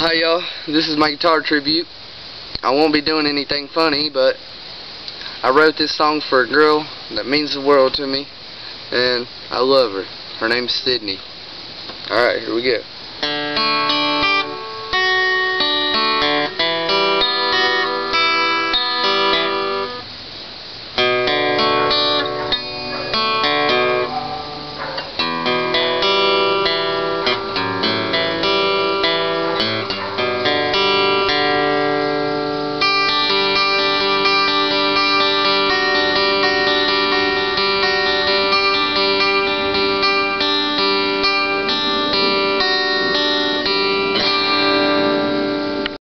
Hi y'all, this is my guitar tribute. I won't be doing anything funny, but I wrote this song for a girl that means the world to me, and I love her. Her name's Sydney. Alright, here we go.